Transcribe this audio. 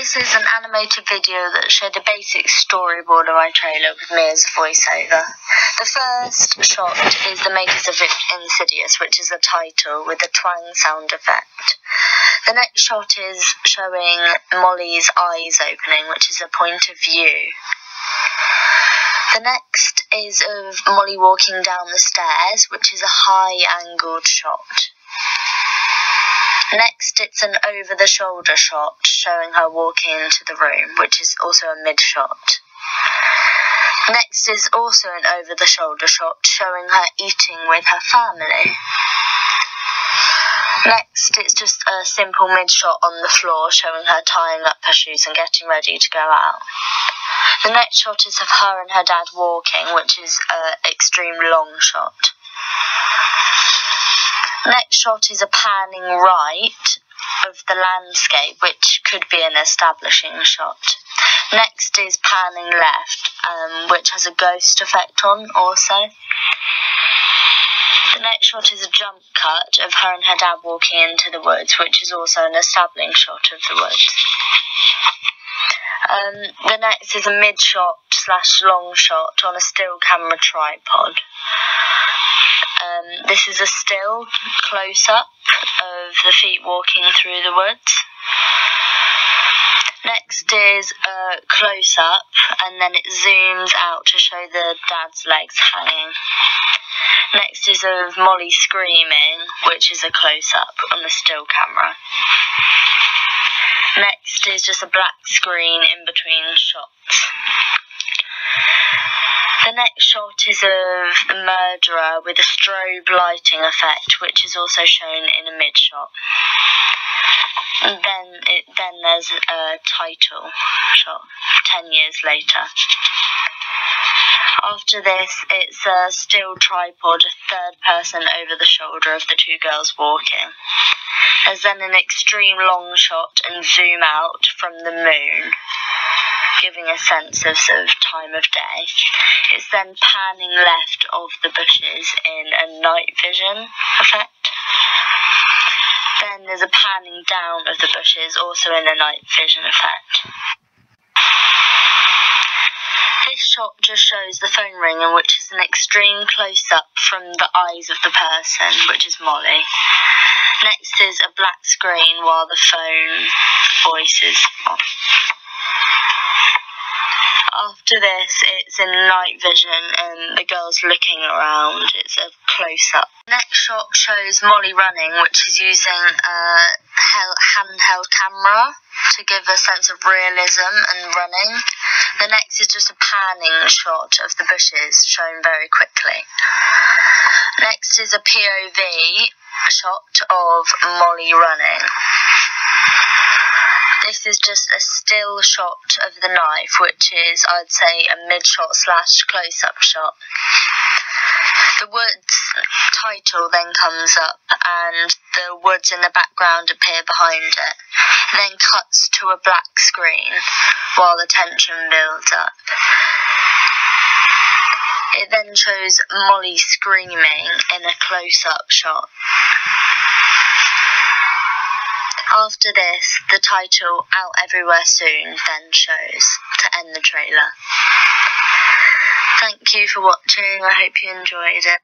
This is an animated video that showed a basic storyboard of my trailer with me as a voiceover. The first shot is the makers of Insidious, which is the title with the twang sound effect. The next shot is showing Molly's eyes opening, which is a point of view. The next is of Molly walking down the stairs, which is a high angled shot. Next, it's an over the shoulder shot showing her walking into the room, which is also a mid shot. Next is also an over the shoulder shot showing her eating with her family. Next, it's just a simple mid shot on the floor showing her tying up her shoes and getting ready to go out. The next shot is of her and her dad walking, which is an extreme long shot. Next shot is a panning right of the landscape, which could be an establishing shot. Next is panning left, um, which has a ghost effect on also. The next shot is a jump cut of her and her dad walking into the woods, which is also an establishing shot of the woods. Um, the next is a mid shot slash long shot on a still camera tripod. Um, this is a still close up of the feet walking through the woods. Next is a close up, and then it zooms out to show the dad's legs hanging. Next is of Molly screaming, which is a close up on the still camera. Next is just a black screen in between shots. The next shot is of the murderer with a strobe lighting effect, which is also shown in a mid shot. And then it, then there's a title shot ten years later. After this, it's a still tripod, a third person over the shoulder of the two girls walking. There's then an extreme long shot and zoom out from the moon giving a sense of sort of time of day. It's then panning left of the bushes in a night vision effect. Then there's a panning down of the bushes, also in a night vision effect. This shot just shows the phone ringing, which is an extreme close up from the eyes of the person, which is Molly. Black screen while the phone voice is. After this, it's in night vision and the girl's looking around. It's a close up. Next shot shows Molly running, which is using a handheld camera to give a sense of realism and running. The next is just a panning shot of the bushes shown very quickly. Next is a POV shot of Molly running. This is just a still shot of the knife, which is, I'd say, a mid shot slash close up shot. The woods title then comes up, and the woods in the background appear behind it. Then cuts to a black screen while the tension builds up. It then shows Molly screaming in a close up shot. After this, the title Out Everywhere Soon then shows to end the trailer. Thank you for watching, I hope you enjoyed it.